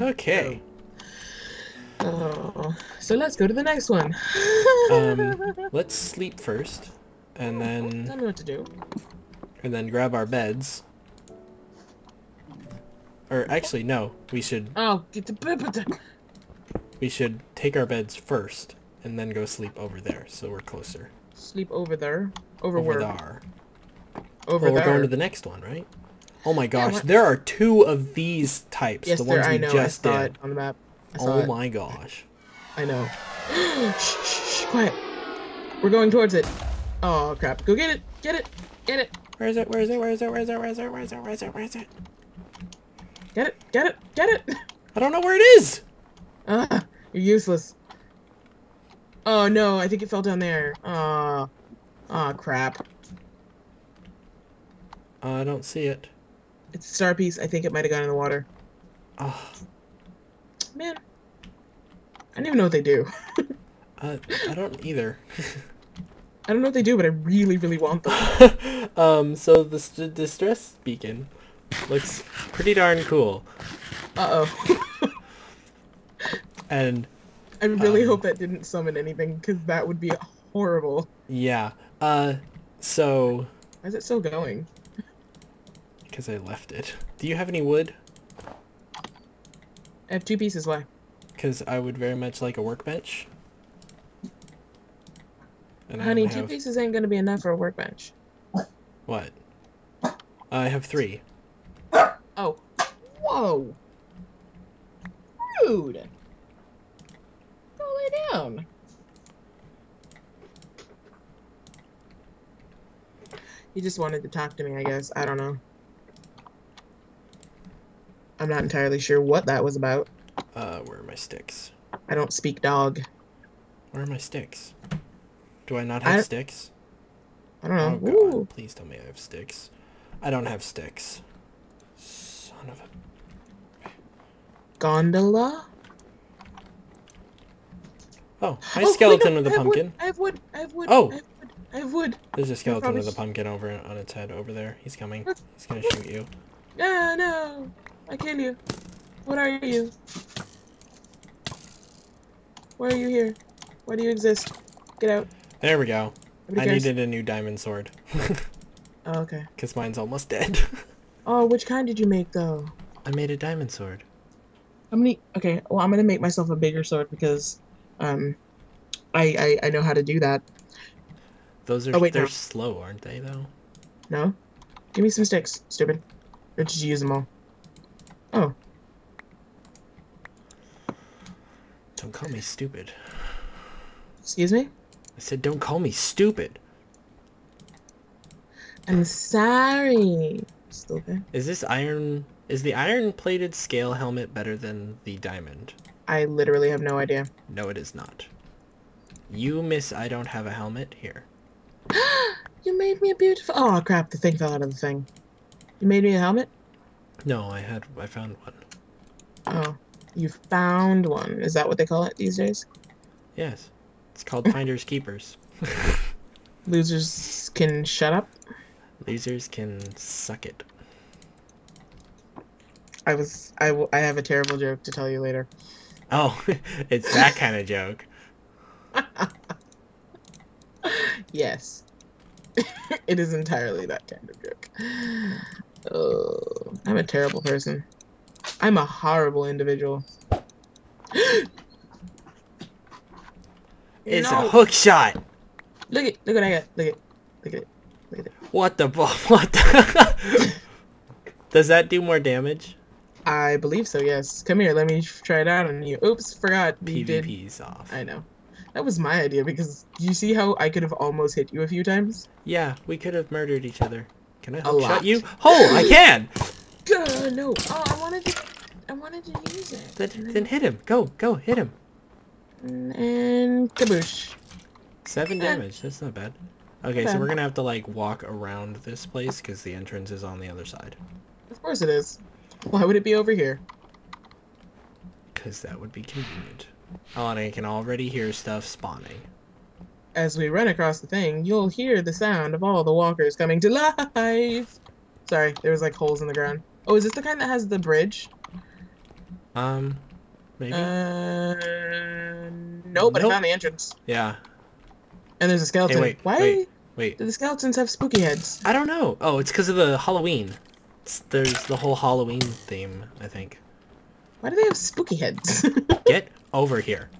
Okay. Oh, so let's go to the next one. Um, let's sleep first, and then Tell me what to do. and then grab our beds. Or actually, no. We should Oh, get the bed. we should take our beds first, and then go sleep over there, so we're closer. Sleep over there. Over, Over where? there. Over Well, we're there. going to the next one, right? Oh my gosh, what- there are two of these types. yes, the there. we I know. just I saw did. it on the map. Oh it. my gosh. I know. shh, shh, shh, quiet. We're going towards it. Oh crap! Go get it. Get it. Get it. Where is it? Where is it? Where is it? Where is it? Where is it? Where is it? Where is it? Where is it? Get it. Get it. Get it. I don't know where it is. Ah, you're useless. Oh no! I think it fell down there. Ah. Ah crap. Uh, I don't see it. It's a star piece. I think it might have gone in the water. Oh, Man. I don't even know what they do. uh, I don't either. I don't know what they do, but I really, really want them. um, so the st- distress beacon looks pretty darn cool, Uh oh. and I really Um, hope that didn't summon anything, because that would be horrible. yeah. Uh, so Why is it still going? Because I left it. Do you have any wood? I have two pieces. Why? Because I would very much like a workbench. And Honey, two have- pieces ain't gonna be enough for a workbench. What? I have three. Oh. Whoa. Rude. Go lay down. He just wanted to talk to me, I guess. I don't know. I'm not entirely sure what that was about. Uh, where are my sticks? I don't speak dog. Where are my sticks? Do I not have don't- sticks? I don't know. Oh god, please tell me I have sticks. I don't have sticks. Son of a... Gondola? Oh, hi Oh, skeleton with a I pumpkin. I have wood. I have wood. Oh. I have wood. I have wood. There's a skeleton with a pumpkin over on its head over there. He's coming. He's gonna shoot you. No, no. I kill you. What are you? Why are you here? Why do you exist? Get out. There we go. Nobody I cares. needed a new diamond sword. Oh, okay. Because mine's almost dead. Oh, which kind did you make though? I made a diamond sword. How many? Okay. Well, I'm gonna make myself a bigger sword because, um, I I, I know how to do that. Those are Oh, wait, they're no. slow, aren't they though? No. Give me some sticks, stupid. Or did you use them all? Oh. Don't call me stupid. Excuse me. I said don't call me stupid. I'm sorry. Still there. Is this iron is the iron plated scale helmet better than the diamond? I literally have no idea. No it is not. You miss I don't have a helmet here. You made me a beautiful. Oh crap! The thing fell out of the thing. You made me a helmet. No, I had I found one. Oh, you found one. Is that what they call it these days? Yes. It's called Finders Keepers. Losers can shut up. Losers can suck it. I was. I. I have a terrible joke to tell you later. Oh, it's that kind of joke. Yes. it is entirely that kind of joke. Oh, I'm a terrible person. I'm a horrible individual. It's No. a hook shot. Look at look what I got. Look at look at it. Look at it. What the what? The Does that do more damage? I believe so. Yes. Come here. Let me try it out on you. Oops, forgot. Did. PvP's off. I know. That was my idea because you see how I could have almost hit you a few times. Yeah, we could have murdered each other. Can I hook shot you? Oh, I can. Gah, no. Oh, I wanted to. I wanted to use it. Then, then hit him. Go, go, hit him. And kaboosh. Seven damage. That's not bad. Okay, so we're gonna have to like walk around this place because the entrance is on the other side. Of course it is. Why would it be over here? Because that would be convenient. Oh, and I can already hear stuff spawning. as we run across the thing, you'll hear the sound of all the walkers coming to life. Sorry, there was like holes in the ground. Oh, is this the kind that has the bridge? Um, maybe. Uh, no, but Nope. I found the entrance. yeah. And there's a skeleton. wait, Why wait. Wait. do the skeletons have spooky heads? I don't know. Oh, it's because of the Halloween. It's, there's the whole Halloween theme. I think. Why do they have spooky heads? Get over here.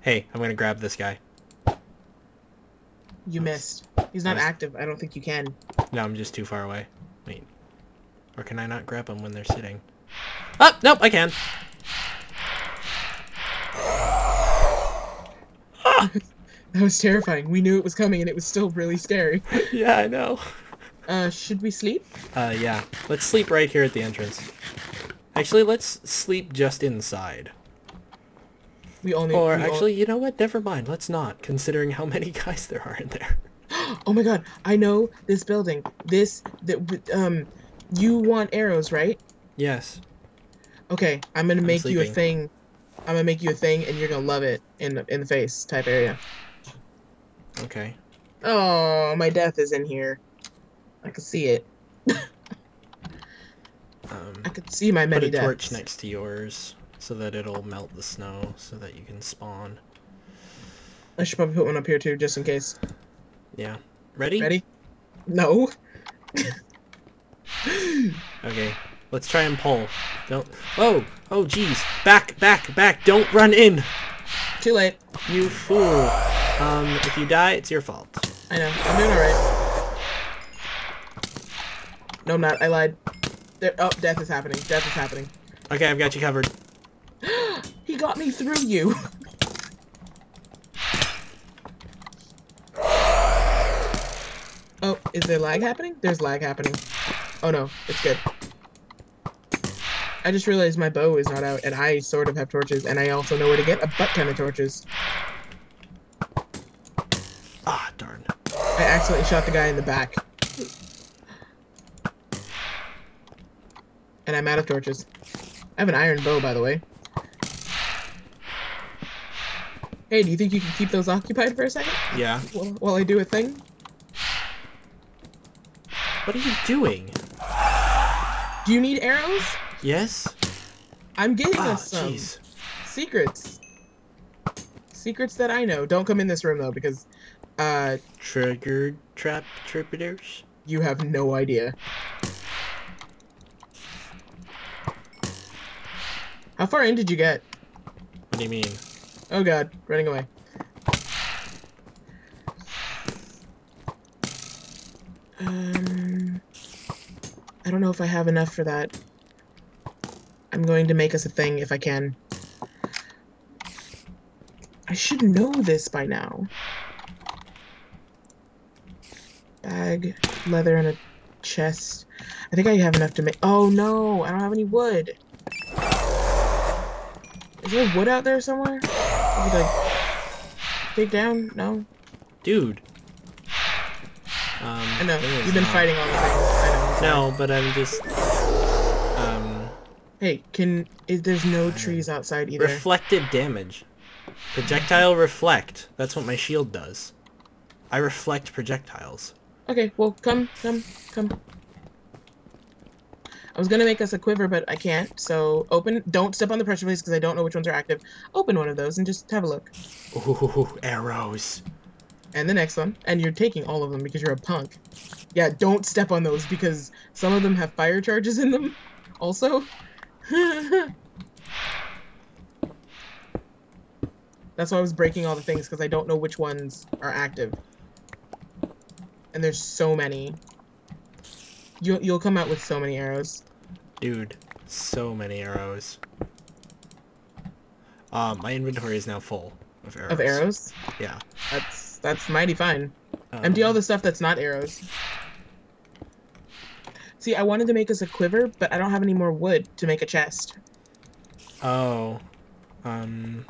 Hey, I'm gonna grab this guy. you missed. He's not Nice. active. I don't think you can. No, I'm just too far away. Wait. Or can I not grab them when they're sitting? Oh, nope, I can. That was terrifying. We knew it was coming and it was still really scary. yeah, I know. Uh, should we sleep? Uh, yeah. Let's sleep right here at the entrance. Actually, let's sleep just inside. We only. Or we all- actually, you know what? Never mind. Let's not, considering how many guys there are in there. Oh my god! I know this building. This that um, you want arrows, right? Yes. Okay, I'm gonna I'm make you a thing. I'm gonna make you a thing, and you're gonna love it in the in the face type area. Okay. Oh, my death is in here. I can see it. Um, I could see my put many a deaths. torch next to yours so that it'll melt the snow so that you can spawn. I should probably put one up here too, just in case. Yeah. Ready? Ready? No. Okay. Let's try and pull. Don't. Oh! Oh, jeez. Back, back, back! Don't run in! Too late. You fool. Um, if you die, it's your fault. I know. I'm doing alright. No, I'm not. I lied. There. Oh, death is happening. Death is happening. Okay, I've got you covered. He got me through you. oh, is there lag happening? There's lag happening. Oh no, it's good. I just realized my bow is not out, and I sort of have torches, and I also know where to get a butt ton of torches. Ah, darn. I accidentally shot the guy in the back. And I'm out of torches. I have an iron bow, by the way. Hey, do you think you can keep those occupied for a second? Yeah. While, while I do a thing? What are you doing? Do you need arrows? Yes? I'm getting Ah, us some jeez. secrets. Secrets that I know. Don't come in this room though, because uh, Trigger trap tripiters? you have no idea. How far in did you get? What do you mean? Oh god, running away. I don't know if I have enough for that. I'm going to make us a thing if I can. I should know this by now. Bag, leather, and a chest. I think I have enough to make. Oh no, I don't have any wood. Is there wood out there somewhere? I could, like dig down? No. Dude. Um, I know. You've been not. fighting all the things. No, but I'm just. Um, Hey, can is there's no trees outside either? reflected damage. Projectile reflect. That's what my shield does. I reflect projectiles. Okay, well come, come, come. I was gonna make us a quiver, but I can't. So open. Don't step on the pressure plates because I don't know which ones are active. Open one of those and just have a look. Ooh, arrows. And the next one. And you're taking all of them because you're a punk. Yeah, don't step on those because some of them have fire charges in them. Also. That's why I was breaking all the things because I don't know which ones are active. And there's so many. You'll you'll come out with so many arrows. Dude, so many arrows. Um, my inventory is now full of arrows. Of arrows. Yeah. That's that's mighty fine. Empty all Um, the stuff that's not arrows. See, I wanted to make us a quiver, but I don't have any more wood to make a chest. Oh. Um,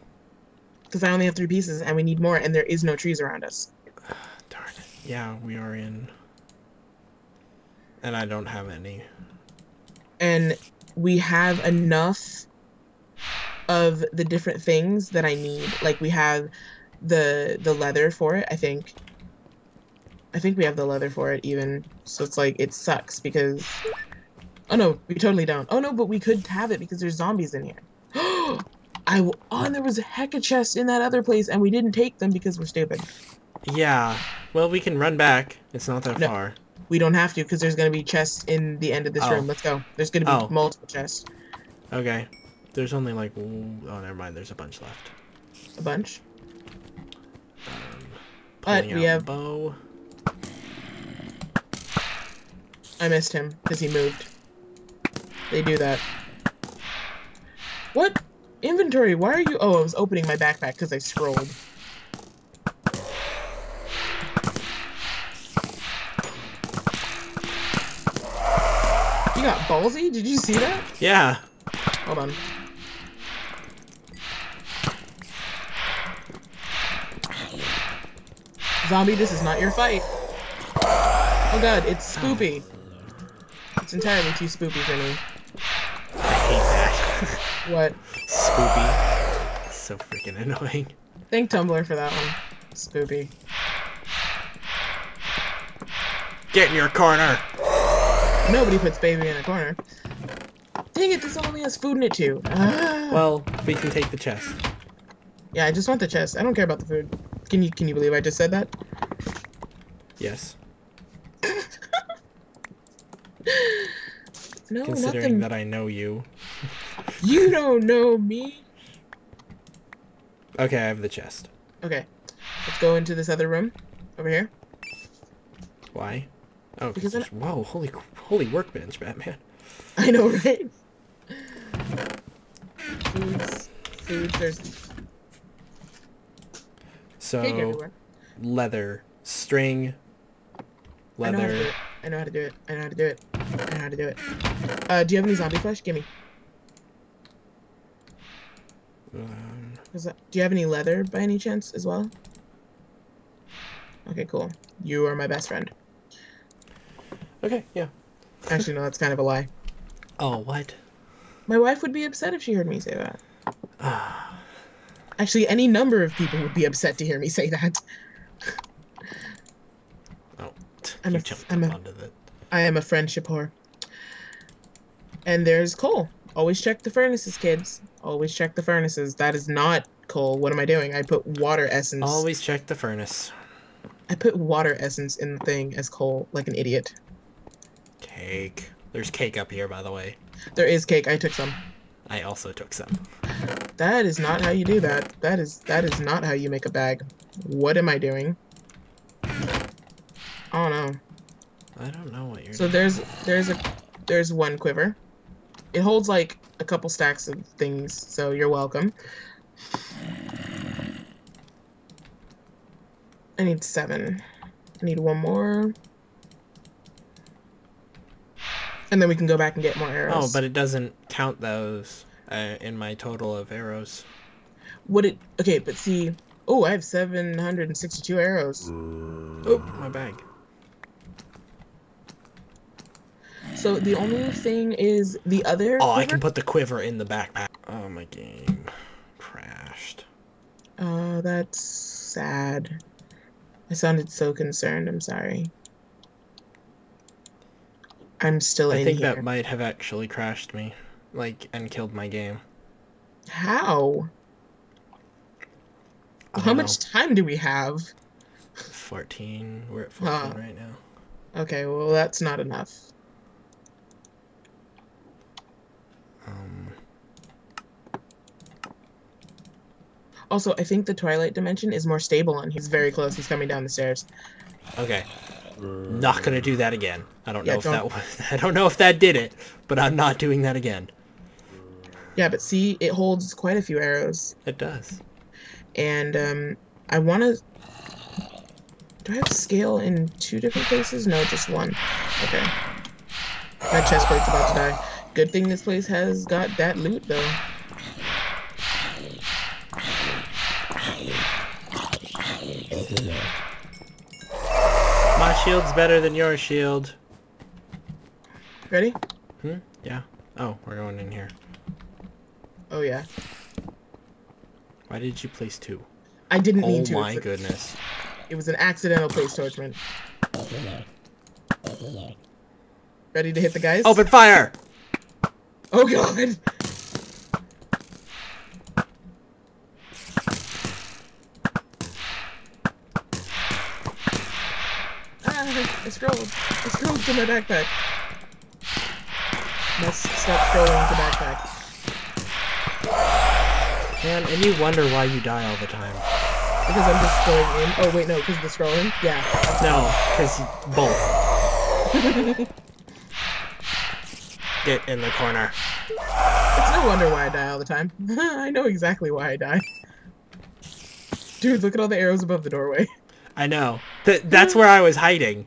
Because I only have three pieces and we need more, and there is no trees around us. darn it. Yeah, we are in. And I don't have any. And we have enough of the different things that I need. Like we have the the leather for it, I think. I think we have the leather for it even. So it's like it sucks because Oh no, we totally don't. Oh no, but we could have it because there's zombies in here. I oh, and there was a heck of chest in that other place, and we didn't take them because we're stupid. Yeah. Well, we can run back. It's not that No. far. We don't have to because there's gonna be chests in the end of this Oh. room. Let's go. There's gonna be Oh. multiple chests. Okay. There's only like oh, never mind. There's a bunch left. A bunch. But we have- bow. I missed him because he moved. They do that. What? Inventory, why are you- Oh, I was opening my backpack because I scrolled. You got ballsy? Did you see that? Yeah. Hold on. Zombie, this is not your fight. Oh god, it's spoopy. It's entirely too spoopy for me. I hate that. What? Spoopy. It's so freaking annoying. Thank Tumblr for that one. Spoopy. Get in your corner. Nobody puts baby in a corner. Dang it, this only has food in it too. Ah. Well, we can take the chest. yeah, I just want the chest. I don't care about the food. Can you can you believe I just said that? Yes. No, Considering nothing. that I know you. You don't know me. Okay, I have the chest. Okay, let's go into this other room over here. Why? Oh, Because there's, whoa, holy, holy workbench, Batman. I know, right? Foods, foods. There's So, leather, string, I know how to do leather. I know how to do it. I know how to do it. I know how to do it. Uh, do you have any zombie flesh? Gimme. Um, that, do you have any leather by any chance as well? Okay, cool. You are my best friend. okay, yeah. Actually, no, that's kind of a lie. Oh, what? My wife would be upset if she heard me say that. Actually, any number of people would be upset to hear me say that. Oh, I'm a- jumped I'm a- onto the... I am a friendship whore. And there's coal. Always check the furnaces, kids. Always check the furnaces. That is not coal. What am I doing? I put water essence. Always check the furnace. I put water essence in the thing as coal, like an idiot. Cake. There's cake up here, by the way. There is cake. I took some. I also took some. That is not how you do that. That is that is not how you make a bag. What am I doing? Oh no. I don't know what you're So doing. there's there's a there's one quiver. It holds like a couple stacks of things, so you're welcome. I need seven. I need one more. And then we can go back and get more arrows. Oh, but it doesn't count those uh, in my total of arrows. Would it okay, but see oh I have seven hundred and sixty two arrows. Oh, my bag. So the only thing is the other Oh, I can put the quiver in the backpack. Oh, my game crashed. Oh, that's sad. I sounded so concerned. I'm sorry. I'm still I in think here. that might have actually crashed me, like, and killed my game. How? How much time do we have? 14. We're at 14 Huh. right now. Okay, well that's not enough. Um, Also, I think the Twilight Dimension is more stable on. He's very close. He's coming down the stairs. okay. Not gonna do that again. I don't Yeah, know if don't- that was, I don't know if that did it, but I'm not doing that again. Yeah, but see, it holds quite a few arrows, It does. and um, I want to. Do I have scale in two different places? No, just one. Okay. My chest plate's about to die. Good thing this place has got that loot though. My shield's better than your shield. Ready? Hmm? Yeah. Oh, we're going in here. Oh yeah. Why did you place two? I didn't Oh mean to. Oh my goodness. It was an accidental place torchment. Ready to hit the guys? Open fire! Oh god! Ah, I scrolled. I scrolled to my backpack. Must stop scrolling to backpack. Man, and you wonder why you die all the time. Because I'm just going in. Oh wait, no, because of the scrolling? Yeah. No, because both. Get in the corner. It's no wonder why I die all the time. I know exactly why I die. Dude, look at all the arrows above the doorway. I know. Th that's where I was hiding.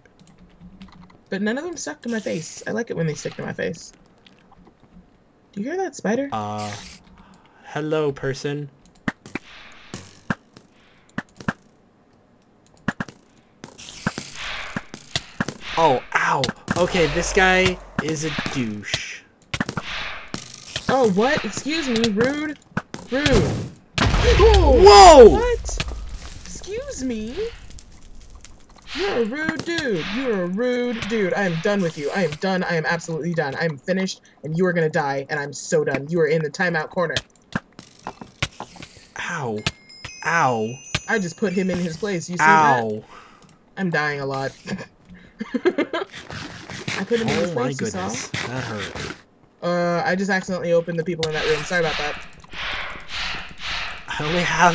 But none of them stuck to my face. I like it when they stick to my face. Do you hear that spider? Uh, hello, person. Oh, ow. Okay, this guy is a douche. Oh, what? Excuse me, rude. Rude. Whoa! What? Excuse me? You're a rude dude. You're a rude dude. I am done with you. I am done. I am absolutely done. I am finished, and you are gonna die, and I'm so done. You are in the timeout corner. Ow. Ow. I just put him in his place. You see that? Ow. I'm dying a lot. I put him in his Oh you saw? goodness. That hurt. Uh, I just accidentally opened the people in that room. Sorry about that. I only have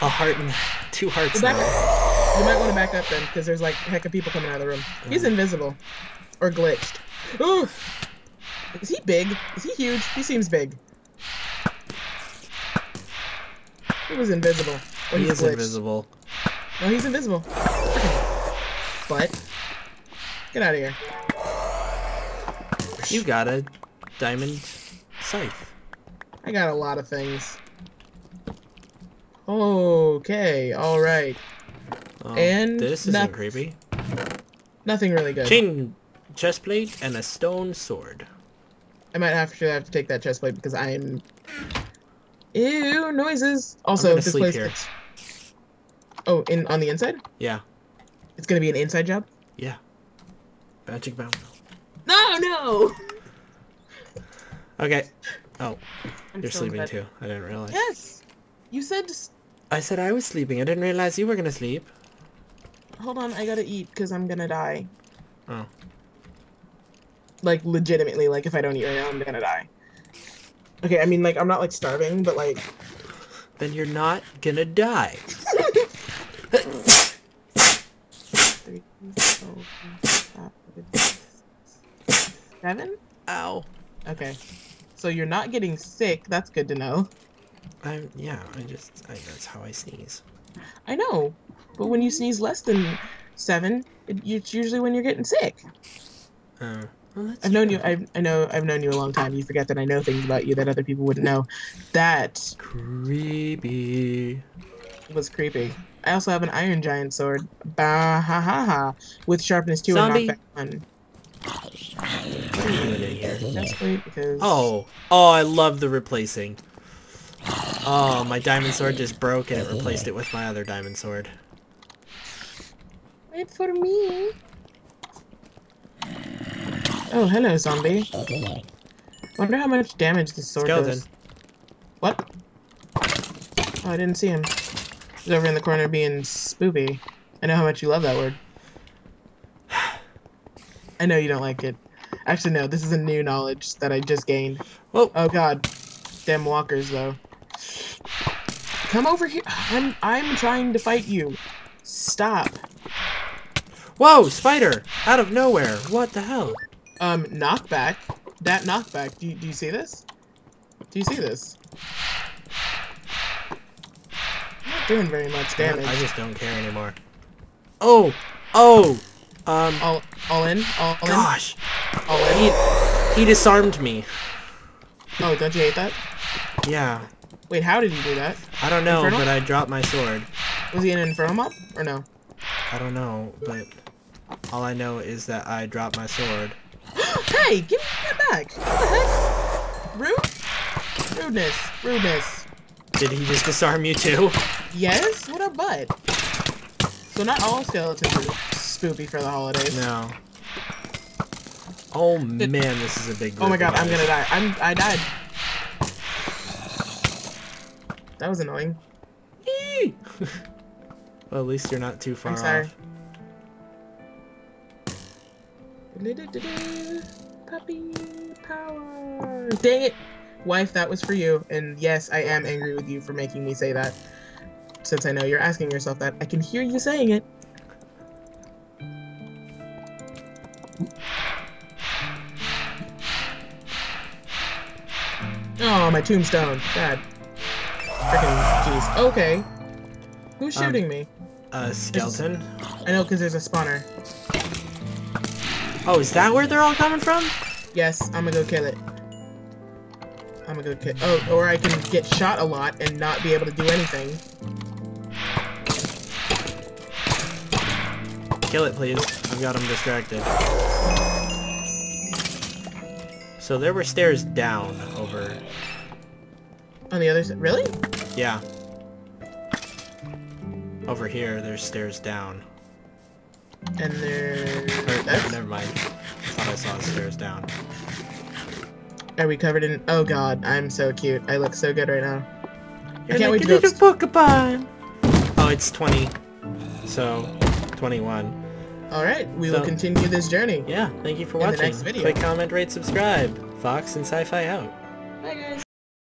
a heart and two hearts now. You might want to back up then, because there's like a heck of people coming out of the room. He's invisible. Or glitched. Ooh! Is he big? Is he huge? He seems big. He was invisible. Or He he's is glitched. invisible. No, he's invisible. But get out of here. You got a diamond scythe. I got a lot of things. Okay, alright. Oh, And this isn't creepy. Nothing really good. Chain chest plate and a stone sword. I might have to have to take that chest plate because I'm. Ew, noises. Also, gonna this sleep place. here. Oh, in on the inside? Yeah. It's gonna be an inside job. Yeah. Magic mountain. No, no. Okay. Oh, I'm you're still sleeping bed. too. I didn't realize. Yes. You said. I said I was sleeping. I didn't realize you were gonna sleep. Hold on, I gotta eat because I'm gonna die. Oh. Like legitimately, like if I don't eat right now, I'm gonna die. Okay, I mean like I'm not like starving, but like Then you're not gonna die. three, four, five, six, seven. Ow. Okay, so you're not getting sick. That's good to know. I'm. Yeah. I just. I, that's how I sneeze. I know, but when you sneeze less than seven, it, it's usually when you're getting sick. Uh, well, I've known true. you. I've, I know. I've known you a long time. You forget that I know things about you that other people wouldn't know. That Creepy. was creepy. I also have an iron giant sword, bah ha ha ha, with sharpness two Zombie. and knockback one. What are you doing in here? Just wait because. Oh. Oh, I love the replacing. Oh, my diamond sword just broke and it replaced it with my other diamond sword. Wait for me. Oh, hello, zombie. Wonder how much damage this sword Skeleton. does. What? Oh, I didn't see him. He's over in the corner being spoopy. I know how much you love that word. I know you don't like it. Actually, no, this is a new knowledge that I just gained. Whoa. Oh god. Damn walkers, though. Come over here. I'm, I'm trying to fight you. Stop. Whoa, spider! Out of nowhere. What the hell? Um, knockback. That knockback. Do you, do you see this? Do you see this? Not doing very much damage. I just don't care anymore. Oh! Oh! Um, All, all in? All in? gosh. All in? He, he disarmed me. Oh, don't you hate that? Yeah. Wait, how did he do that? I don't know, Inferno? but I dropped my sword. Was he an Inferno mob? Or no? I don't know, but all I know is that I dropped my sword. hey, give me that back! What the heck? Rude? Rudeness. Rudeness. Did he just disarm you too? Yes? What a butt. So not all skeletons are spoopy for the holidays. No. Oh man, this is a big. Oh my god, I'm gonna die. I'm I died. That was annoying. Well, at least you're not too far I'm sorry. off. Puppy power. Dang it. Wife, that was for you. And yes, I am angry with you for making me say that. Since I know you're asking yourself that, I can hear you saying it. Oh, my tombstone. God. Freaking jeez. Okay. Who's Um, shooting me? A skeleton. I know, because there's a spawner. Oh, is that where they're all coming from? Yes, I'm gonna go kill it. I'm gonna go kill. Oh, or I can get shot a lot and not be able to do anything. Kill it, please. I've got him distracted. So there were stairs down over. On the other side, really? Yeah. Over here, there's stairs down. And there. Or, never mind. I Thought I saw the stairs down. are we covered in? Oh God, I'm so cute. I look so good right now. You're can't wait like to a go Pokemon. Oh, it's 20. So, 21. All right, we will continue this journey. Yeah, thank you for In the watching. next video. Click, comment, rate, subscribe. Fox and Syfie out.